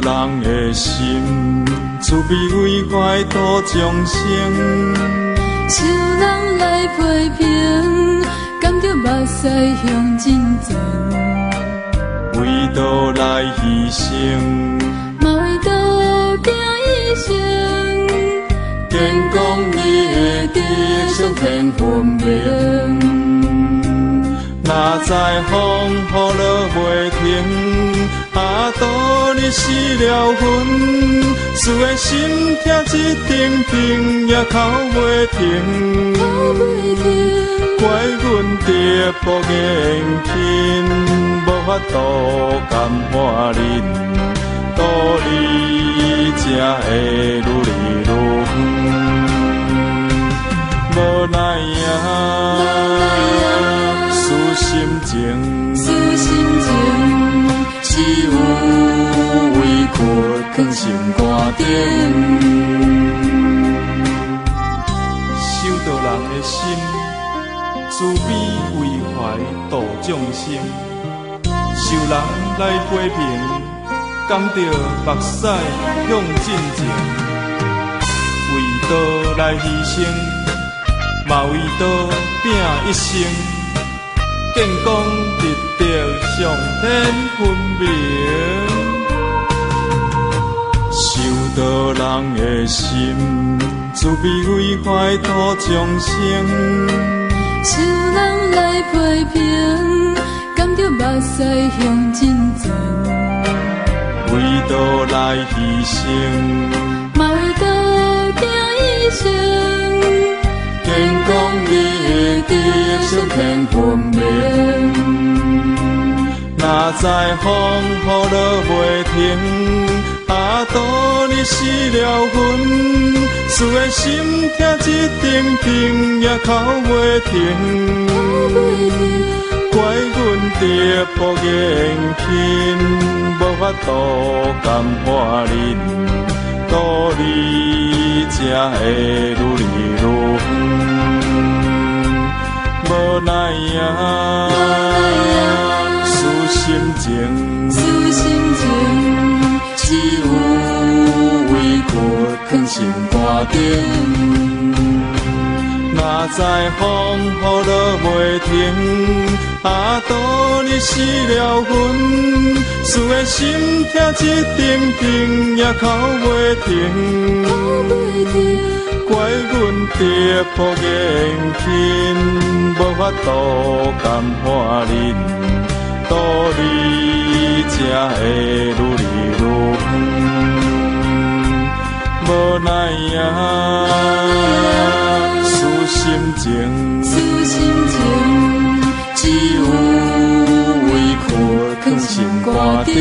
人的心，慈悲为怀度众生。受人来批评，甘着目屎向前走。为道来牺牲，嘛为道拼一生。建功你的德上天分明。哪知风雨落袂停，阿多你死了魂，输的心痛一阵阵，也哭袂停。怪阮爹不严轻，无法度甘化忍，道理才会愈离愈远，无奈呀。心情，思心情，只只有委屈藏心肝顶。修道人的心，慈悲为怀度众生。受人来批评，甘着目屎向进前。为道来牺牲，嘛为道拼一生。建功立德，上天分明。修道人的心，慈悲为怀度众生。受人来批评，甘着目屎向前走。为道来牺牲，天分明，哪知风雨落袂停，阿多你死了魂，输的心痛一阵阵也哭袂停。怪阮爹不严轻，无法度甘化忍。道理才会愈离愈远，无奈呀，思心情，思心情，只有委屈藏心肝顶。哪知风雨落袂停，阿多你死了阮，输的心痛一阵阵也哭袂停。怪阮爹不严轻，无法度甘化忍，道理才会愈离愈远，无奈呀。心情，思心情，只有委屈藏心肝顶。